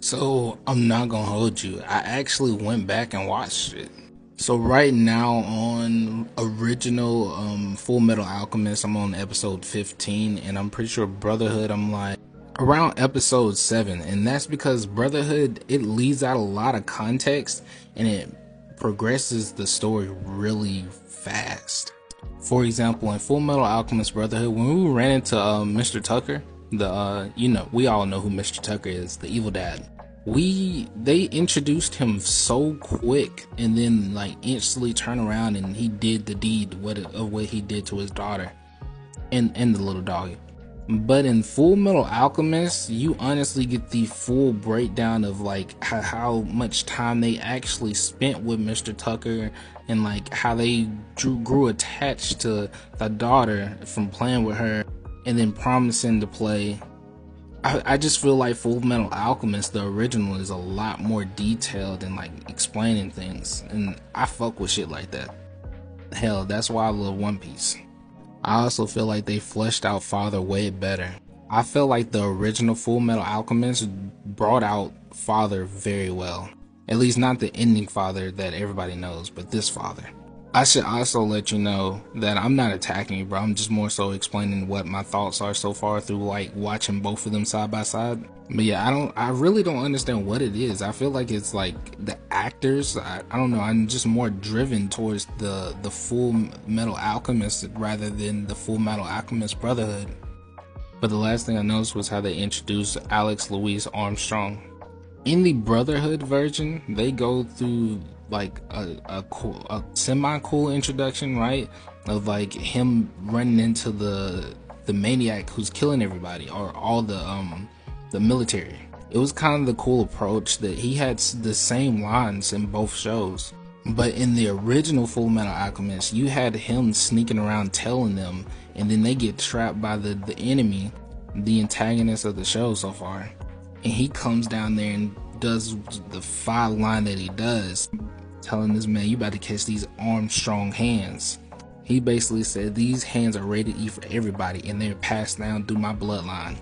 So I'm not gonna hold you. I actually went back and watched it. So right now on original um, Full Metal Alchemist, I'm on episode 15, and I'm pretty sure Brotherhood. I'm like around episode seven, and that's because Brotherhood it leaves out a lot of context and it progresses the story really fast. For example, in Full Metal Alchemist Brotherhood, when we ran into uh, Mr. Tucker, the uh, you know we all know who Mr. Tucker is, the evil dad. We they introduced him so quick, and then like instantly turn around and he did the deed what of what he did to his daughter, and and the little dog. But in Full Metal Alchemist, you honestly get the full breakdown of like how, how, much time they actually spent with Mr. Tucker and like how they drew, grew attached to the daughter from playing with her and then promising to play. I, I just feel like Full Metal Alchemist, the original, is a lot more detailed and like explaining things. And I fuck with shit like that. Hell, that's why I love One Piece. I also feel like they fleshed out Father way better. I feel like the original Full Metal Alchemist brought out Father very well. At least not the ending Father that everybody knows, but this Father. I should also let you know that I'm not attacking you, bro. I'm just more so explaining what my thoughts are so far through like watching both of them side by side. But yeah, I don't, I really don't understand what it is. I feel like it's like the actors. I, I don't know. I'm just more driven towards the the Full Metal Alchemist rather than the Full Metal Alchemist Brotherhood. But the last thing I noticed was how they introduced Alex Louise Armstrong. In the Brotherhood version, they go through like a, a cool, a semi cool introduction, right? Of like him running into the the maniac who's killing everybody or all the um the military. It was kind of the cool approach that he had the same lines in both shows. But in the original Full Metal Alchemist, you had him sneaking around telling them, and then they get trapped by the, the enemy, the antagonist of the show so far. And he comes down there and does the five line that he does telling this man, you about to catch these Armstrong hands. He basically said these hands are rated E for everybody and they're passed down through my bloodline.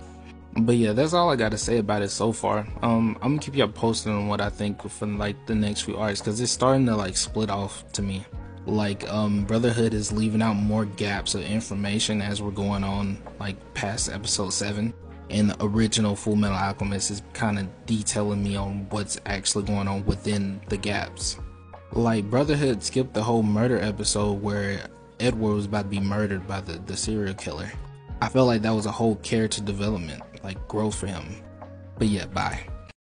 But yeah, that's all I got to say about it so far. Um, I'm gonna keep y'all posted on what I think from like the next few arcs because it's starting to like split off to me. Like um, Brotherhood is leaving out more gaps of information as we're going on like past episode seven, and the original Full Metal Alchemist is kind of detailing me on what's actually going on within the gaps. Like Brotherhood skipped the whole murder episode where Edward was about to be murdered by the, the serial killer. I felt like that was a whole character development, like growth for him. But yeah, bye.